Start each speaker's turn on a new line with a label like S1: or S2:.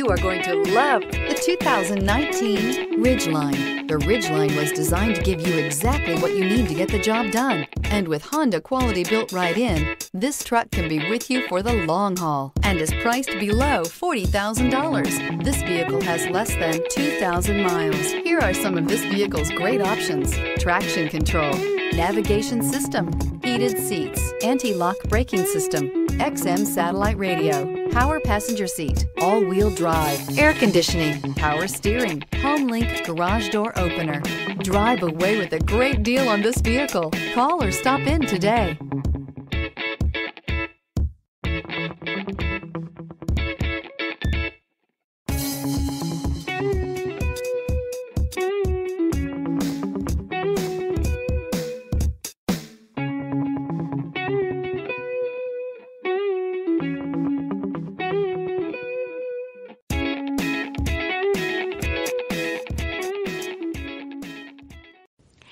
S1: You are going to love the 2019 Ridgeline. The Ridgeline was designed to give you exactly what you need to get the job done. And with Honda quality built right in, this truck can be with you for the long haul and is priced below $40,000. This vehicle has less than 2,000 miles. Here are some of this vehicle's great options traction control, navigation system, heated seats, anti lock braking system, XM satellite radio, power passenger seat, all wheel drive, air conditioning, power steering, HomeLink garage door opener. Drive away with a great deal on this vehicle. Call or stop in today.